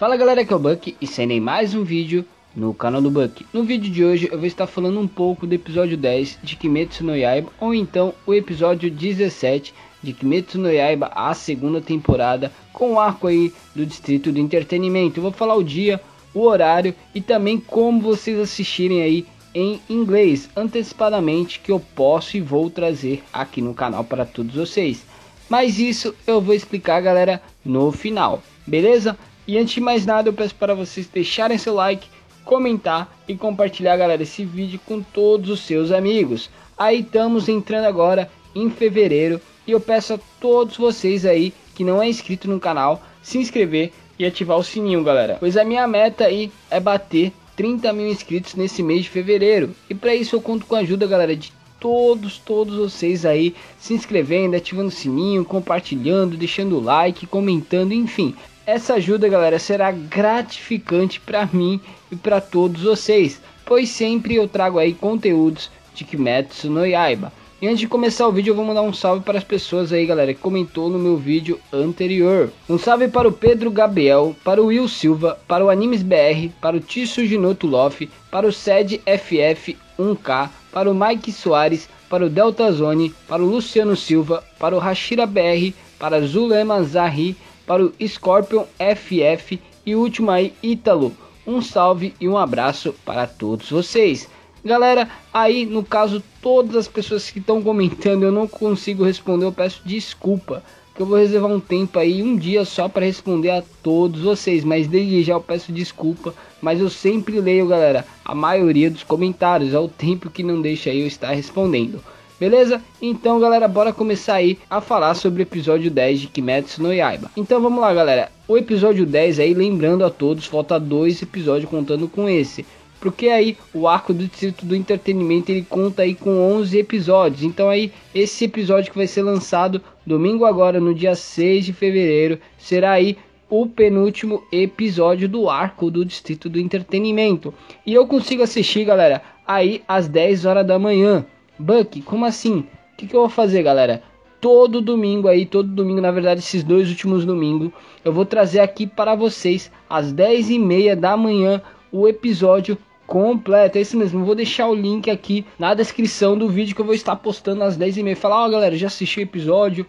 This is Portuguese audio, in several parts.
Fala galera, aqui é o Buck e sem nem mais um vídeo no canal do Buck. No vídeo de hoje eu vou estar falando um pouco do episódio 10 de Kimetsu no Yaiba ou então o episódio 17 de Kimetsu no Yaiba, a segunda temporada, com o arco aí do Distrito do Entretenimento. Eu vou falar o dia, o horário e também como vocês assistirem aí em inglês antecipadamente que eu posso e vou trazer aqui no canal para todos vocês. Mas isso eu vou explicar galera no final, beleza? E antes de mais nada, eu peço para vocês deixarem seu like, comentar e compartilhar, galera, esse vídeo com todos os seus amigos. Aí estamos entrando agora em fevereiro e eu peço a todos vocês aí que não é inscrito no canal, se inscrever e ativar o sininho, galera. Pois a minha meta aí é bater 30 mil inscritos nesse mês de fevereiro. E para isso eu conto com a ajuda, galera, de todos, todos vocês aí se inscrevendo, ativando o sininho, compartilhando, deixando o like, comentando, enfim. Essa ajuda, galera, será gratificante para mim e para todos vocês, pois sempre eu trago aí conteúdos de Kimetsu no Yaiba. E antes de começar o vídeo, eu vou mandar um salve para as pessoas aí, galera, que comentou no meu vídeo anterior. Um salve para o Pedro Gabriel, para o Will Silva, para o Animes BR, para o Tissu Ginoto Loff, para o Sed FF 1K, para o Mike Soares, para o Delta Zone, para o Luciano Silva, para o Hashira BR, para Zulema Zahri, para o Scorpion FF e último aí, Ítalo. Um salve e um abraço para todos vocês. Galera, aí no caso, todas as pessoas que estão comentando, eu não consigo responder, eu peço desculpa. Que eu vou reservar um tempo aí, um dia só para responder a todos vocês. Mas desde já eu peço desculpa. Mas eu sempre leio, galera, a maioria dos comentários. É o tempo que não deixa eu estar respondendo. Beleza? Então, galera, bora começar aí a falar sobre o episódio 10 de Kimetsu no Yaiba. Então, vamos lá, galera. O episódio 10 aí, lembrando a todos, falta dois episódios contando com esse. Porque aí o arco do distrito do entretenimento ele conta aí com 11 episódios. Então aí esse episódio que vai ser lançado domingo agora no dia 6 de fevereiro será aí o penúltimo episódio do arco do distrito do entretenimento. E eu consigo assistir, galera, aí às 10 horas da manhã. Buck, como assim? O que, que eu vou fazer, galera? Todo domingo aí, todo domingo, na verdade, esses dois últimos domingos, eu vou trazer aqui para vocês às 10 e meia da manhã o episódio completo. É isso mesmo, vou deixar o link aqui na descrição do vídeo que eu vou estar postando às 10 e meia. Falar, ó, oh, galera, já assisti o episódio,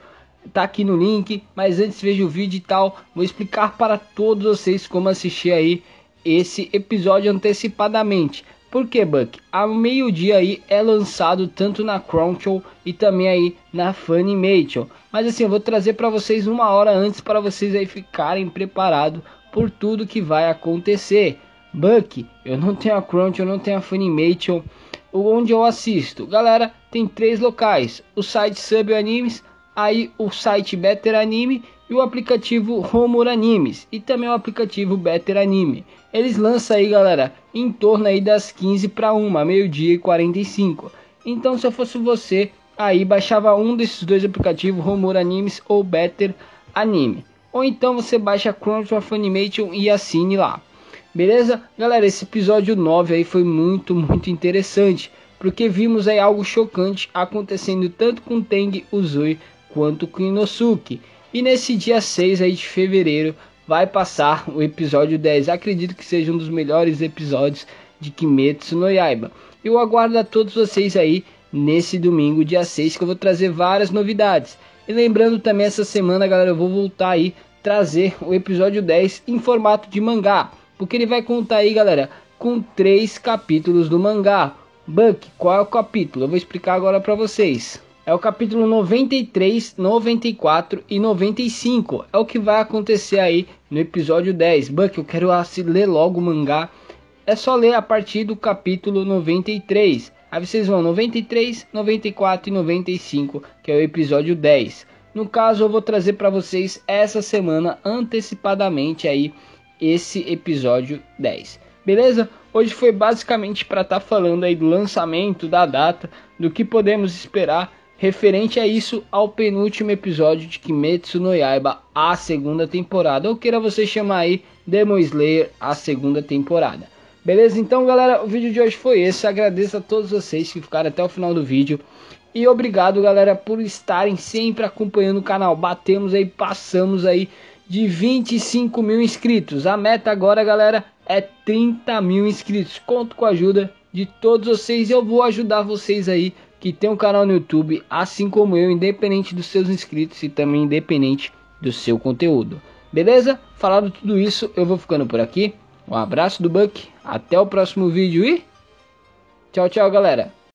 tá aqui no link, mas antes veja o vídeo e tal, vou explicar para todos vocês como assistir aí esse episódio antecipadamente. Por que, Buck? Ao meio-dia aí é lançado tanto na Crunchyroll e também aí na Funimation. Mas assim, eu vou trazer para vocês uma hora antes para vocês aí ficarem preparados por tudo que vai acontecer. Buck, eu não tenho a Crunchyroll, eu não tenho a Funimation. Onde eu assisto? Galera, tem três locais. O site Sub Animes, aí o site Better Anime e o aplicativo Romur Animes e também o aplicativo Better Anime. Eles lançam aí, galera, em torno aí das 15 para 1, meio-dia e 45. Então, se eu fosse você, aí baixava um desses dois aplicativos, Romur Animes ou Better Anime. Ou então você baixa Crunchyroll Funimation e assine lá. Beleza? Galera, esse episódio 9 aí foi muito, muito interessante, porque vimos aí algo chocante acontecendo tanto com Teng Uzui quanto com Inosuke. E nesse dia 6 aí de fevereiro vai passar o episódio 10. Acredito que seja um dos melhores episódios de Kimetsu no Yaiba. Eu aguardo a todos vocês aí nesse domingo, dia 6, que eu vou trazer várias novidades. E lembrando também essa semana, galera, eu vou voltar aí trazer o episódio 10 em formato de mangá, porque ele vai contar aí, galera, com três capítulos do mangá. Buck, qual é o capítulo? Eu vou explicar agora para vocês. É o capítulo 93, 94 e 95. É o que vai acontecer aí no episódio 10. Buck, eu quero ler logo o mangá. É só ler a partir do capítulo 93. Aí vocês vão 93, 94 e 95, que é o episódio 10. No caso, eu vou trazer para vocês essa semana antecipadamente aí esse episódio 10. Beleza? Hoje foi basicamente para estar tá falando aí do lançamento, da data, do que podemos esperar referente a isso ao penúltimo episódio de Kimetsu no Yaiba, a segunda temporada, ou queira você chamar aí Demon Slayer, a segunda temporada. Beleza? Então, galera, o vídeo de hoje foi esse. Agradeço a todos vocês que ficaram até o final do vídeo. E obrigado, galera, por estarem sempre acompanhando o canal. Batemos aí, passamos aí de 25 mil inscritos. A meta agora, galera, é 30 mil inscritos. Conto com a ajuda de todos vocês e eu vou ajudar vocês aí que tem um canal no YouTube, assim como eu, independente dos seus inscritos e também independente do seu conteúdo. Beleza? Falado tudo isso, eu vou ficando por aqui. Um abraço do Buck, até o próximo vídeo e tchau, tchau, galera.